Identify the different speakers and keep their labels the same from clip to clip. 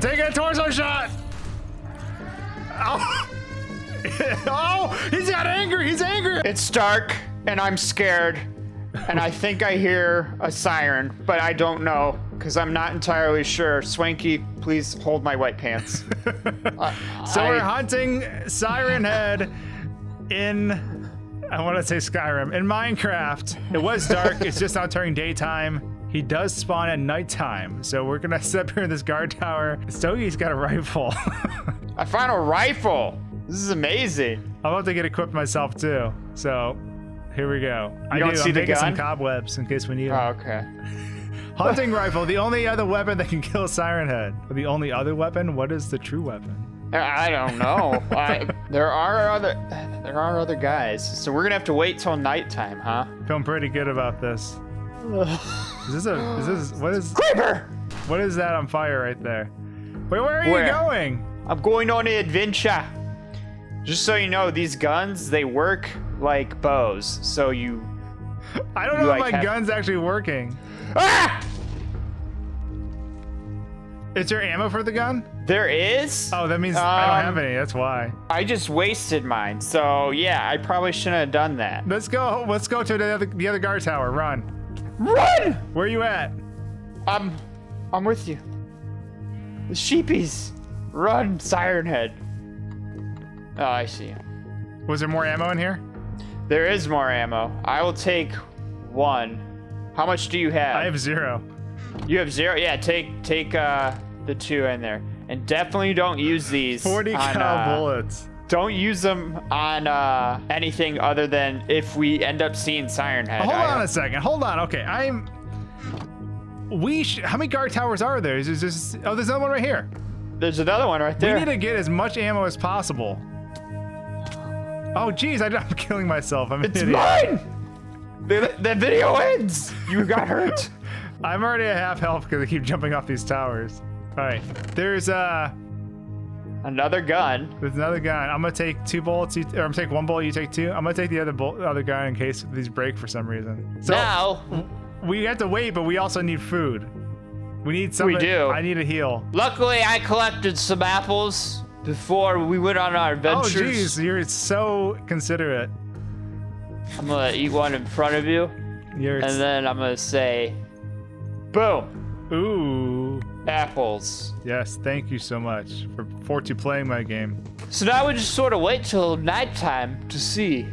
Speaker 1: Take a torso shot. Oh. oh, he's got angry. He's angry.
Speaker 2: It's dark and I'm scared. And I think I hear a siren, but I don't know because I'm not entirely sure. Swanky, please hold my white pants. uh,
Speaker 1: so
Speaker 2: I-
Speaker 1: we're hunting Siren Head in, I want to say Skyrim, in Minecraft. It was dark. it's just now turning daytime. He does spawn at nighttime. So we're going to sit up here in this guard tower. Stowgee's got a rifle.
Speaker 2: I found a rifle. This is amazing.
Speaker 1: I'm about to get equipped myself too. So here we go. I
Speaker 2: don't
Speaker 1: do.
Speaker 2: see
Speaker 1: I'm
Speaker 2: the
Speaker 1: making some cobwebs in case we need 'em.
Speaker 2: Oh, okay.
Speaker 1: Hunting rifle, the only other weapon that can kill Siren Head. The only other weapon? What is the true weapon?
Speaker 2: Uh, I don't know. I, there are other there are other guys. So we're gonna have to wait till nighttime, huh?
Speaker 1: Feeling pretty good about this. Is this a? Is this what is?
Speaker 2: Creeper!
Speaker 1: What is that on fire right there? Wait, where are
Speaker 2: Where?
Speaker 1: you going?
Speaker 2: I'm going on an adventure. Just so you know, these guns they work like bows. So you
Speaker 1: I don't know
Speaker 2: You,
Speaker 1: if my gun's actually working.
Speaker 2: ah!
Speaker 1: Is there ammo for the gun?
Speaker 2: There is.
Speaker 1: Oh, that means I don't
Speaker 2: Um,
Speaker 1: have any. That's why.
Speaker 2: I just wasted mine. So yeah, I probably shouldn't have done that.
Speaker 1: Let's go. Let's go to the other the other guard tower. Run.
Speaker 2: Run!
Speaker 1: Where are you at?
Speaker 2: I'm I'm with you. The sheepies. Run, Siren Head. Oh, I see.
Speaker 1: Was there more ammo in here?
Speaker 2: There is more ammo. I will take one. How much do you have?
Speaker 1: I have zero.
Speaker 2: You have zero. Yeah, take take uh the two in there, and definitely don't use these.
Speaker 1: 40
Speaker 2: on,
Speaker 1: cal
Speaker 2: uh,
Speaker 1: bullets.
Speaker 2: Don't use them on uh anything other than if we end up seeing Siren Head.
Speaker 1: Hold
Speaker 2: I-
Speaker 1: on a second. Hold on. Okay, I'm. We sh- how many guard towers are there? Is this? Oh, there's another one right here.
Speaker 2: There's another one right there.
Speaker 1: We need to get as much ammo as possible. Oh, geez, I, I'm killing myself. I'm
Speaker 2: it's
Speaker 1: idiot.
Speaker 2: mine. The, the video ends. You got hurt.
Speaker 1: I'm already at half health because I keep jumping off these towers. All right, there's uh,
Speaker 2: Another gun.
Speaker 1: With another gun. I'm gonna take two bullets. You, or I'm gonna take one bullet. You take two. I'm gonna take the other bull, other gun in case these break for some reason. So
Speaker 2: now,
Speaker 1: we have to wait, but we also need food. We need something.
Speaker 2: We do.
Speaker 1: I need a heal.
Speaker 2: luckily, I collected some apples before we went on our
Speaker 1: adventure.
Speaker 2: Oh,
Speaker 1: jeez, you're so considerate.
Speaker 2: I'm gonna eat one in front of you,
Speaker 1: You're
Speaker 2: and then I'm gonna say, "Boom,
Speaker 1: ooh.
Speaker 2: Apples."
Speaker 1: Yes, thank you so much for for to playing my game.
Speaker 2: So now we just sort of wait till nighttime to see,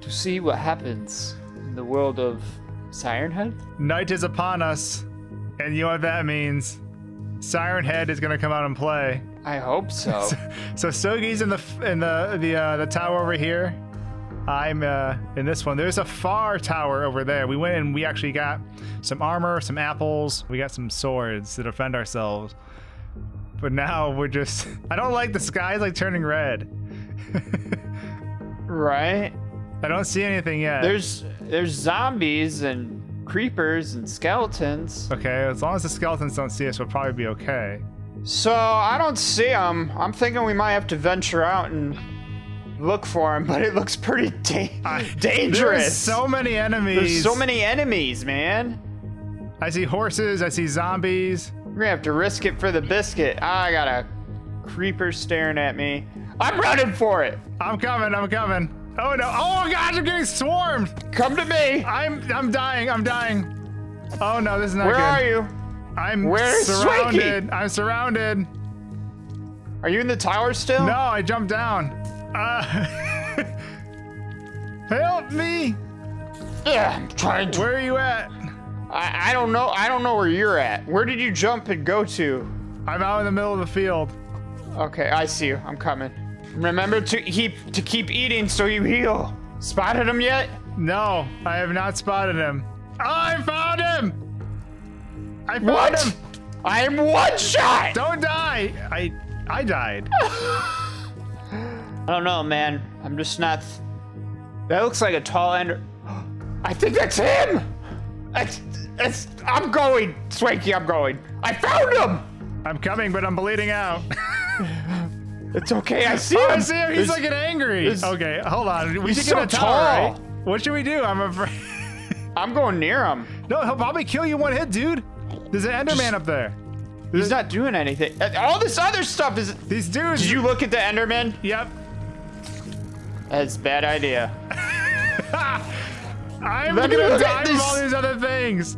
Speaker 2: to see what happens in the world of Siren Head.
Speaker 1: Night is upon us, and you know what that means. Siren Head is gonna come out and play.
Speaker 2: I hope so.
Speaker 1: So Stowgee's in the in the the uh, the tower over here. I'm uh, in this one. There's a far tower over there. We went and we actually got some armor, some apples. We got some swords to defend ourselves. But now we're just. I don't like the sky's like turning red.
Speaker 2: right?
Speaker 1: I don't see anything yet.
Speaker 2: There's there's zombies and creepers and skeletons.
Speaker 1: okay, as long as the skeletons don't see us, we'll probably be okay.
Speaker 2: So I don't see them. I'm thinking we might have to venture out and look for him, but it looks pretty da-
Speaker 1: I-
Speaker 2: dangerous.
Speaker 1: There's so many enemies.
Speaker 2: There's so many enemies, man.
Speaker 1: I see horses. I see zombies.
Speaker 2: We're gonna have to risk it for the biscuit. Ah, I got a creeper staring at me. I'm running for it.
Speaker 1: I'm coming. I'm coming. Oh no! Oh gosh, I'm getting swarmed.
Speaker 2: Come to me.
Speaker 1: I'm I'm dying. I'm dying. Oh no, this is not
Speaker 2: Where
Speaker 1: good.
Speaker 2: are you?
Speaker 1: I'm
Speaker 2: Where's
Speaker 1: surrounded. I'm surrounded.
Speaker 2: Are you in the tower still?
Speaker 1: No, I jumped down. Uh, help me!
Speaker 2: Yeah, I'm trying to.
Speaker 1: Where are you at?
Speaker 2: I, I don't know. I don't know where you're at. Where did you jump and go to?
Speaker 1: I'm out in the middle of the field.
Speaker 2: Okay, I see you. I'm coming. Remember to keep to keep eating so you heal. Spotted him yet?
Speaker 1: No, I have not spotted him. Oh, I found him! I found
Speaker 2: What?
Speaker 1: him!
Speaker 2: I'm one shot.
Speaker 1: Don't die! I I died.
Speaker 2: I don't know, man. I'm just not. That looks like a tall ender. I think that's him. It's, it's, I'm going, Swanky. I'm going. I found him.
Speaker 1: I'm coming, but I'm bleeding out.
Speaker 2: It's okay. I see
Speaker 1: Oh,
Speaker 2: him.
Speaker 1: I see him. He's
Speaker 2: There's-
Speaker 1: like an angry. Okay, hold on. We
Speaker 2: He's
Speaker 1: should get
Speaker 2: so
Speaker 1: a tower,
Speaker 2: tall.
Speaker 1: right? What should we do? I'm afraid.
Speaker 2: I'm going near him.
Speaker 1: no, he'll probably kill you one hit, dude. There's an Enderman
Speaker 2: Just-
Speaker 1: up there.
Speaker 2: He's not doing anything. Uh, All this other stuff is.
Speaker 1: These dudes.
Speaker 2: Did you look at the Enderman?
Speaker 1: Yep.
Speaker 2: That's a bad idea.
Speaker 1: I'm
Speaker 2: Let
Speaker 1: gonna die from all these other things.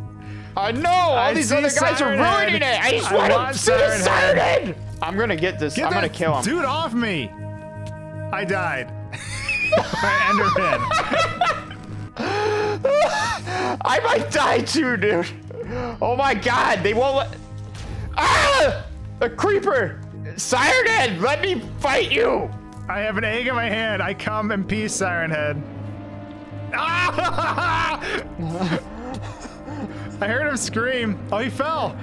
Speaker 2: I know. All
Speaker 1: I
Speaker 2: these other guys are
Speaker 1: Siren
Speaker 2: ruining
Speaker 1: Head.
Speaker 2: it. I just
Speaker 1: I
Speaker 2: want
Speaker 1: want
Speaker 2: to see the
Speaker 1: Siren
Speaker 2: Siren
Speaker 1: Head.
Speaker 2: Head. I'm gonna get this.
Speaker 1: Get
Speaker 2: I'm gonna kill him.
Speaker 1: Dude, off me. I died. Enderman.
Speaker 2: I might die too, dude. Oh my god, they won't let. Ah! A creeper! Siren Head, let me fight you!
Speaker 1: I have an egg in my hand. I come in peace, Siren Head. Ah! I heard him scream. Oh, he fell.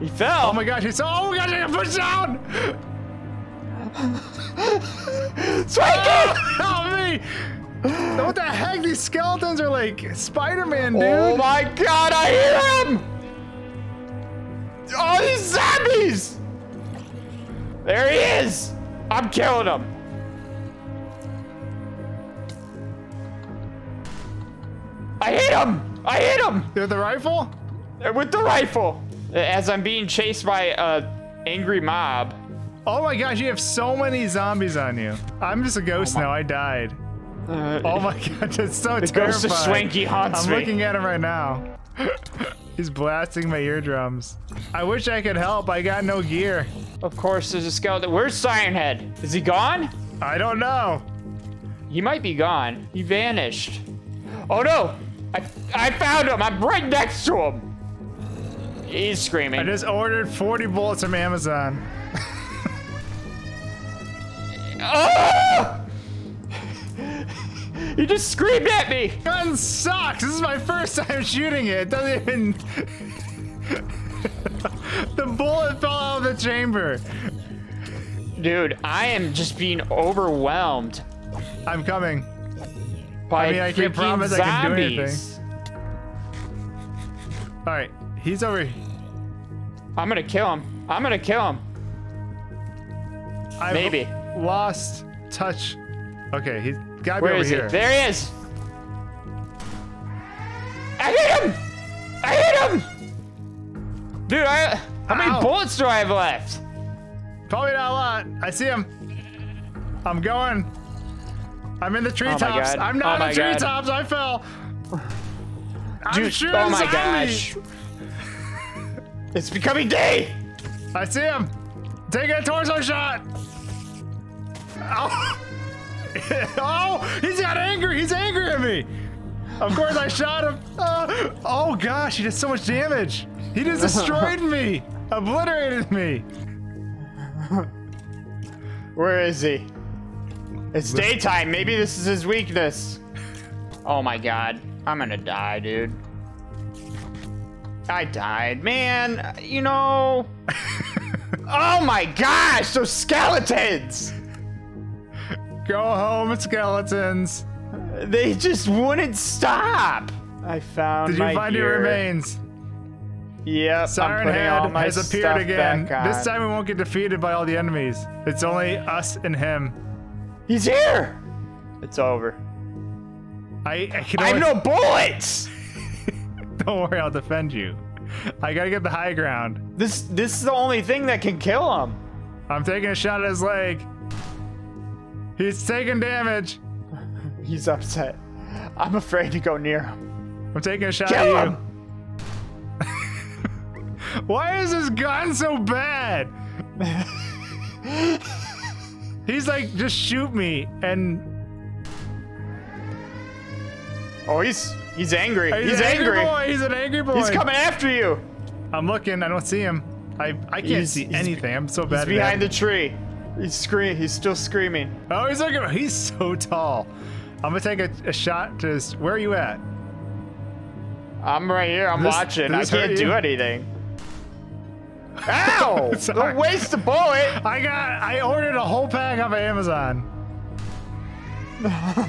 Speaker 2: He fell.
Speaker 1: Oh my gosh, he's oh my gosh, I got pushed down.
Speaker 2: Swanky!
Speaker 1: Help me! What the heck? These skeletons are like Spider-Man, dude.
Speaker 2: Oh my god, I hear him! Oh, these zombies! There he is! I'm killing him. I hit him! I hit him!
Speaker 1: With the rifle?
Speaker 2: With the rifle! As I'm being chased by a angry mob.
Speaker 1: Oh my gosh, you have so many zombies on you. I'm just a ghost
Speaker 2: my-
Speaker 1: now. I died.
Speaker 2: Uh,
Speaker 1: Oh my god, that's so
Speaker 2: the
Speaker 1: terrifying.
Speaker 2: ghost of Swanky haunts
Speaker 1: I'm
Speaker 2: me.
Speaker 1: looking at him right now. He's blasting my eardrums. I wish I could help. I got no gear.
Speaker 2: Of course, there's a skeleton. Where's Siren Head? Is he gone?
Speaker 1: I don't know.
Speaker 2: He might be gone. He vanished. Oh no! I, I found him! I'm right next to him! He's screaming.
Speaker 1: I just ordered 40 bullets from Amazon.
Speaker 2: Ah! he just screamed at me!
Speaker 1: Gun sucks. This is my first time shooting it. It doesn't even. the bullet fell out of the chamber.
Speaker 2: Dude, I am just being overwhelmed
Speaker 1: I'm coming.
Speaker 2: by
Speaker 1: I mean, I can't promise I can do
Speaker 2: zombies.
Speaker 1: All right, he's over. Here.
Speaker 2: I'm gonna kill him. I'm gonna kill him.
Speaker 1: I've
Speaker 2: Maybe.
Speaker 1: lost touch. Okay, he's got to be over
Speaker 2: is
Speaker 1: here.
Speaker 2: he? There he is! I hit him! I hit him! Dude, I how many bullets do I have left?
Speaker 1: Probably not a lot. I see him. I'm going. I'm in the oh treetops.
Speaker 2: God.
Speaker 1: I'm
Speaker 2: Oh
Speaker 1: not
Speaker 2: my
Speaker 1: in the
Speaker 2: God.
Speaker 1: treetops. I fell. I'm
Speaker 2: Dude,
Speaker 1: shooting
Speaker 2: oh my
Speaker 1: zombies.
Speaker 2: gosh. It's becoming day!
Speaker 1: I see him. Taking a torso shot. Oh. oh, he's got angry. He's angry at me. Of course, I shot him. Uh, oh gosh, he did so much damage. He just destroyed me, obliterated me.
Speaker 2: Where is he? It's daytime. Maybe this is his weakness. Oh my god. I'm gonna die, dude. I died. Man, you know. oh my gosh, those skeletons!
Speaker 1: Go home, skeletons.
Speaker 2: They just wouldn't stop. I found
Speaker 1: Did you find
Speaker 2: gear.
Speaker 1: your remains?
Speaker 2: Yep.
Speaker 1: Siren
Speaker 2: I'm putting all
Speaker 1: Head
Speaker 2: my
Speaker 1: has appeared again. This time we won't get defeated by all the enemies. It's only us and him.
Speaker 2: He's here. It's over.
Speaker 1: I, I can
Speaker 2: I have no bullets.
Speaker 1: Don't worry, I'll defend you. I gotta get the high ground.
Speaker 2: This this is the only thing that can kill him.
Speaker 1: I'm taking a shot at his leg. He's taking damage.
Speaker 2: He's upset. I'm afraid to go near him.
Speaker 1: I'm taking a shot
Speaker 2: Kill
Speaker 1: at
Speaker 2: him.
Speaker 1: you. Why is this gun so bad? He's like, just shoot me, and
Speaker 2: Oh, he's he's angry.
Speaker 1: he's,
Speaker 2: He's,
Speaker 1: an
Speaker 2: angry.
Speaker 1: angry boy. He's an angry boy.
Speaker 2: He's coming after you.
Speaker 1: I'm looking. I don't see him. I I can't
Speaker 2: He's-
Speaker 1: see anything. I'm so bad.
Speaker 2: He's behind the tree. He's screaming. He's still screaming.
Speaker 1: Oh, he's looking. He's so tall. I'm gonna take a, a shot to. his- Where are you at?
Speaker 2: I'm right here. I'm
Speaker 1: This-
Speaker 2: watching. I
Speaker 1: this hurt
Speaker 2: can't do anything. Ow! Don't waste the bullet.
Speaker 1: I got. I ordered a whole pack off of Amazon.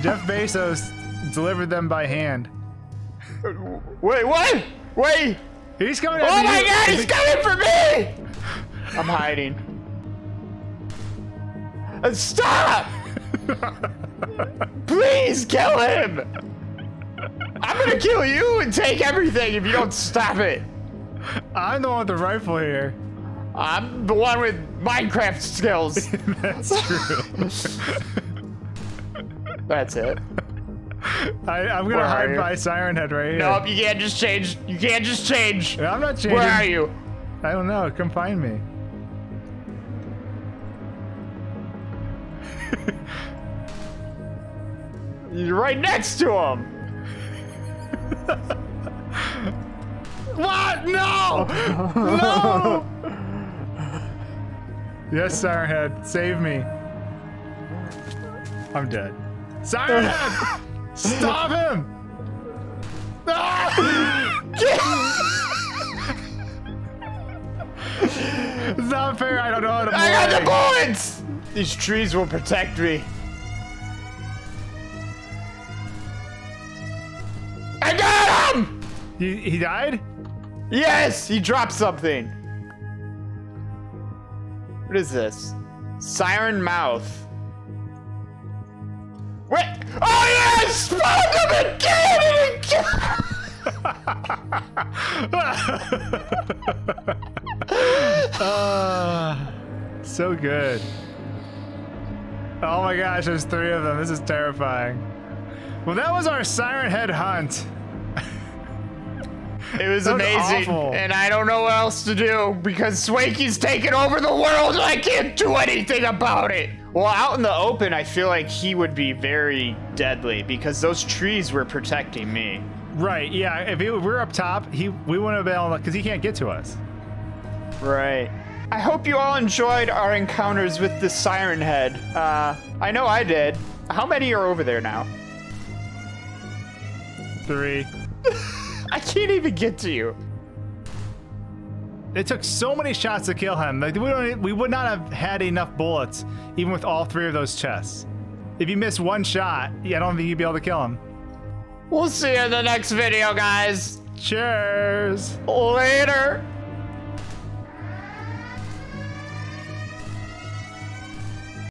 Speaker 1: Jeff Bezos delivered them by hand.
Speaker 2: Wait, what? Wait!
Speaker 1: He's coming.
Speaker 2: Oh my
Speaker 1: you.
Speaker 2: god, he's coming for me! I'm hiding. Stop! Please kill him! I'm gonna kill you and take everything if you don't stop it.
Speaker 1: I'm the one with the rifle here.
Speaker 2: I'm the one with Minecraft skills.
Speaker 1: That's true.
Speaker 2: That's it.
Speaker 1: I, I'm gonna
Speaker 2: are
Speaker 1: hide by Siren Head right here.
Speaker 2: Nope, you can't just change. You can't just change.
Speaker 1: I'm not changing.
Speaker 2: Where are you?
Speaker 1: I don't know. Come find me.
Speaker 2: You're right next to him.
Speaker 1: What? No! No! yes, Siren Head, save me. I'm dead. Siren Head! Stop him! It's not fair. I don't know how to play.
Speaker 2: I got the bullets. These trees will protect me.
Speaker 1: He, he died?
Speaker 2: Yes, he dropped something. What is this? Siren mouth. Wait! Oh yes! Found him again and again!
Speaker 1: Ah, so good. Oh my gosh, there's three of them. This is terrifying. Well, that was our Siren Head hunt.
Speaker 2: It was
Speaker 1: That
Speaker 2: amazing,
Speaker 1: awful.
Speaker 2: and I don't know what else to do because Swanky's taken over the world and I can't do anything about it. Well, out in the open, I feel like he would be very deadly because those trees were protecting me.
Speaker 1: Right, yeah. If, he, if we were up top, he we wouldn't have been able to, because he can't get to us.
Speaker 2: Right. I hope you all enjoyed our encounters with the Siren Head. Uh, I know I did. How many are over there now?
Speaker 1: Three.
Speaker 2: I can't even get to you.
Speaker 1: It took so many shots to kill him. Like we don't, we would not have had enough bullets, even with all three of those chests. If you miss one shot, yeah, I don't think you'd be able to kill him.
Speaker 2: We'll see you in the next video, guys.
Speaker 1: Cheers.
Speaker 2: Later.